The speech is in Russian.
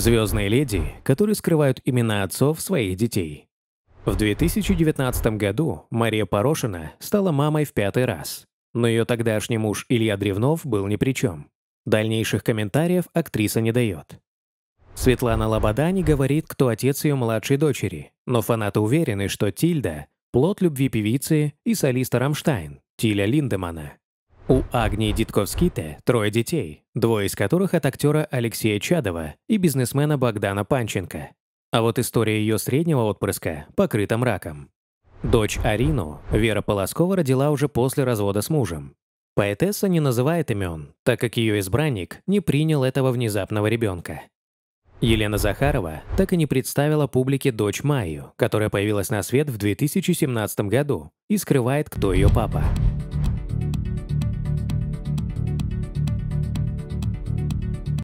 Звездные леди, которые скрывают имена отцов своих детей. В 2019 году Мария Порошина стала мамой в пятый раз, но ее тогдашний муж Илья Древнов был ни при чем. Дальнейших комментариев актриса не дает. Светлана Лобода не говорит, кто отец ее младшей дочери, но фанаты уверены, что Тильда – плод любви певицы и солиста Рамштайн, Тиля Линдемана. У Агнии Дитковските трое детей, двое из которых от актера Алексея Чадова и бизнесмена Богдана Панченко. А вот история ее среднего отпрыска покрыта мраком. Дочь Арину Вера Полоскова родила уже после развода с мужем. Поэтесса не называет имен, так как ее избранник не принял этого внезапного ребенка. Елена Захарова так и не представила публике дочь Майю, которая появилась на свет в 2017 году и скрывает, кто ее папа.